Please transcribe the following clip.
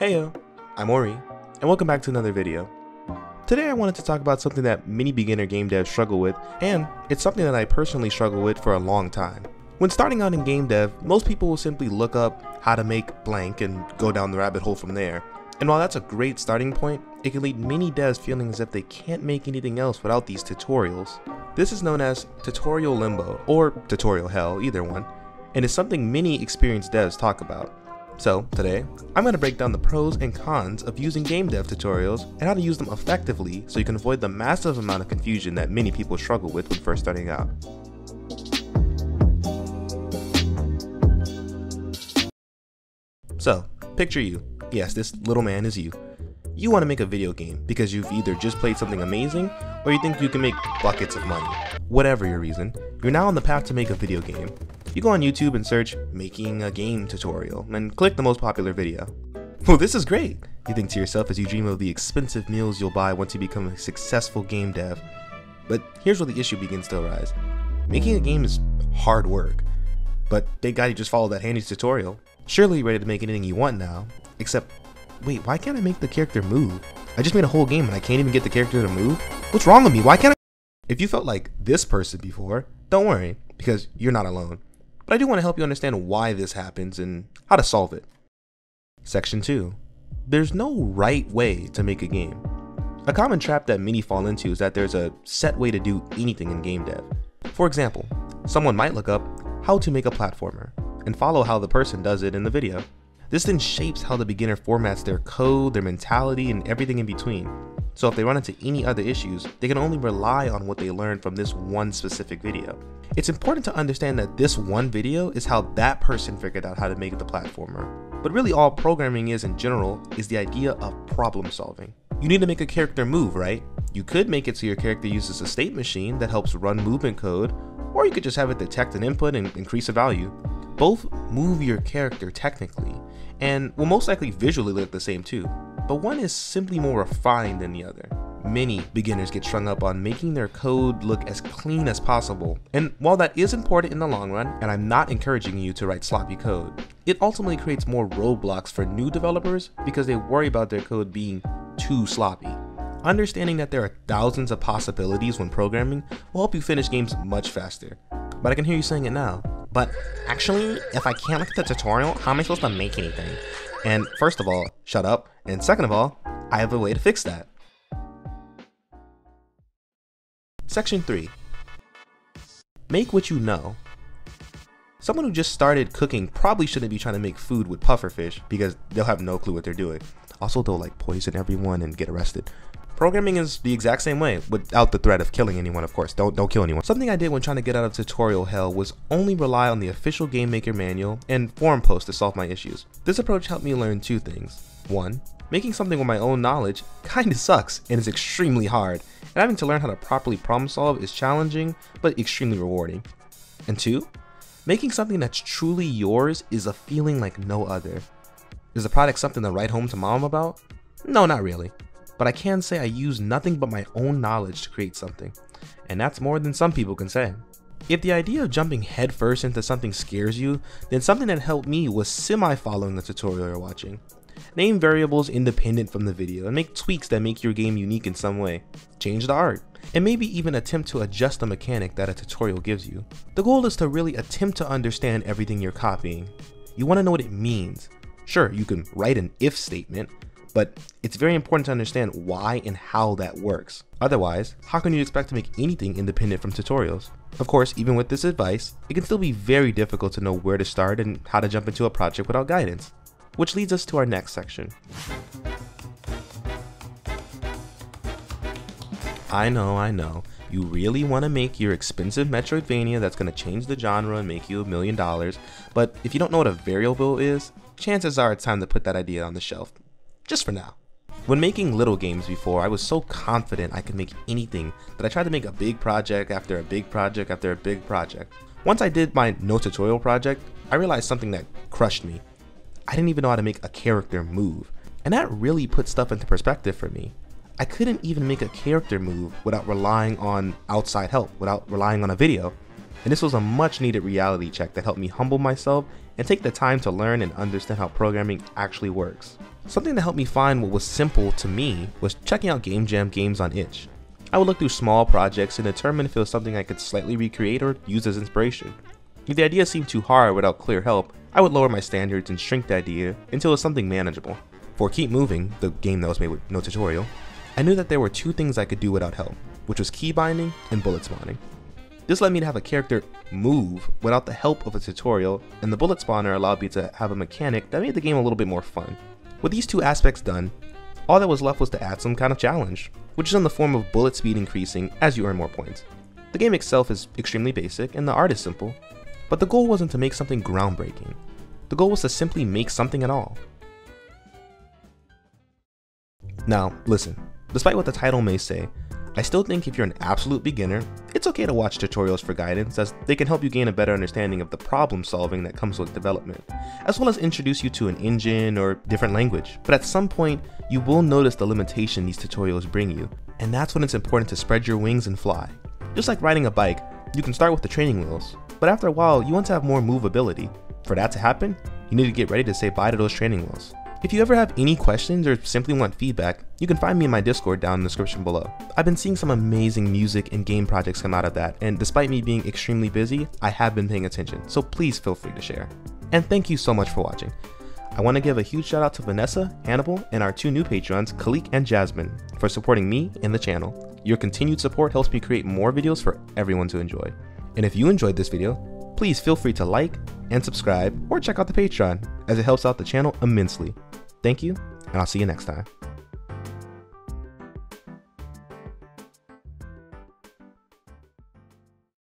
Heyo, I'm Ori, and welcome back to another video. Today I wanted to talk about something that many beginner game devs struggle with, and it's something that I personally struggle with for a long time. When starting out in game dev, most people will simply look up how to make blank and go down the rabbit hole from there. And while that's a great starting point, it can lead many devs feeling as if they can't make anything else without these tutorials. This is known as tutorial limbo, or tutorial hell, either one, and is something many experienced devs talk about. So, today, I'm going to break down the pros and cons of using game dev tutorials and how to use them effectively so you can avoid the massive amount of confusion that many people struggle with when first starting out. So, picture you. Yes, this little man is you. You want to make a video game because you've either just played something amazing or you think you can make buckets of money. Whatever your reason, you're now on the path to make a video game you go on YouTube and search making a game tutorial and click the most popular video. Well, this is great, you think to yourself as you dream of the expensive meals you'll buy once you become a successful game dev. But here's where the issue begins to arise. Making a game is hard work, but thank God you just followed that handy tutorial. Surely you're ready to make anything you want now, except, wait, why can't I make the character move? I just made a whole game and I can't even get the character to move? What's wrong with me? Why can't I? If you felt like this person before, don't worry, because you're not alone but I do want to help you understand why this happens and how to solve it. Section 2 There's no right way to make a game. A common trap that many fall into is that there's a set way to do anything in game dev. For example, someone might look up how to make a platformer and follow how the person does it in the video. This then shapes how the beginner formats their code, their mentality, and everything in between. So if they run into any other issues, they can only rely on what they learned from this one specific video. It's important to understand that this one video is how that person figured out how to make the platformer. But really all programming is in general is the idea of problem solving. You need to make a character move, right? You could make it so your character uses a state machine that helps run movement code, or you could just have it detect an input and increase a value. Both move your character technically, and will most likely visually look the same too, but one is simply more refined than the other. Many beginners get strung up on making their code look as clean as possible, and while that is important in the long run, and I'm not encouraging you to write sloppy code, it ultimately creates more roadblocks for new developers because they worry about their code being too sloppy. Understanding that there are thousands of possibilities when programming will help you finish games much faster. But I can hear you saying it now. But actually, if I can't look at the tutorial, how am I supposed to make anything? And first of all, shut up. And second of all, I have a way to fix that. Section 3 Make what you know. Someone who just started cooking probably shouldn't be trying to make food with pufferfish because they'll have no clue what they're doing. Also, they'll like poison everyone and get arrested. Programming is the exact same way, without the threat of killing anyone, of course. Don't don't kill anyone. Something I did when trying to get out of tutorial hell was only rely on the official Game Maker manual and forum posts to solve my issues. This approach helped me learn two things. One, making something with my own knowledge kinda sucks and is extremely hard, and having to learn how to properly problem solve is challenging, but extremely rewarding. And two, making something that's truly yours is a feeling like no other. Is the product something to write home to mom about? No, not really. But I can say I use nothing but my own knowledge to create something. And that's more than some people can say. If the idea of jumping headfirst into something scares you, then something that helped me was semi-following the tutorial you're watching. Name variables independent from the video and make tweaks that make your game unique in some way. Change the art, and maybe even attempt to adjust the mechanic that a tutorial gives you. The goal is to really attempt to understand everything you're copying. You want to know what it means. Sure, you can write an if statement, but it's very important to understand why and how that works. Otherwise, how can you expect to make anything independent from tutorials? Of course, even with this advice, it can still be very difficult to know where to start and how to jump into a project without guidance. Which leads us to our next section. I know, I know. You really want to make your expensive Metroidvania that's going to change the genre and make you a million dollars, but if you don't know what a variable is, chances are it's time to put that idea on the shelf. Just for now. When making little games before, I was so confident I could make anything that I tried to make a big project after a big project after a big project. Once I did my no tutorial project, I realized something that crushed me. I didn't even know how to make a character move. And that really put stuff into perspective for me. I couldn't even make a character move without relying on outside help, without relying on a video. And this was a much needed reality check that helped me humble myself and take the time to learn and understand how programming actually works. Something that helped me find what was simple to me was checking out Game Jam games on itch. I would look through small projects and determine if it was something I could slightly recreate or use as inspiration. If the idea seemed too hard without clear help, I would lower my standards and shrink the idea until it was something manageable. For Keep Moving, the game that was made with no tutorial, I knew that there were two things I could do without help, which was key binding and bullet spawning. This led me to have a character move without the help of a tutorial, and the bullet spawner allowed me to have a mechanic that made the game a little bit more fun. With these two aspects done, all that was left was to add some kind of challenge, which is in the form of bullet speed increasing as you earn more points. The game itself is extremely basic and the art is simple, but the goal wasn't to make something groundbreaking. The goal was to simply make something at all. Now, listen, despite what the title may say, I still think if you're an absolute beginner, it's okay to watch tutorials for guidance as they can help you gain a better understanding of the problem solving that comes with development, as well as introduce you to an engine or different language. But at some point, you will notice the limitation these tutorials bring you, and that's when it's important to spread your wings and fly. Just like riding a bike, you can start with the training wheels, but after a while, you want to have more movability. For that to happen, you need to get ready to say bye to those training wheels. If you ever have any questions or simply want feedback, you can find me in my Discord down in the description below. I've been seeing some amazing music and game projects come out of that, and despite me being extremely busy, I have been paying attention, so please feel free to share. And thank you so much for watching. I want to give a huge shout out to Vanessa, Hannibal, and our two new patrons, Khalik and Jasmine, for supporting me and the channel. Your continued support helps me create more videos for everyone to enjoy. And if you enjoyed this video, please feel free to like and subscribe or check out the Patreon, as it helps out the channel immensely. Thank you, and I'll see you next time.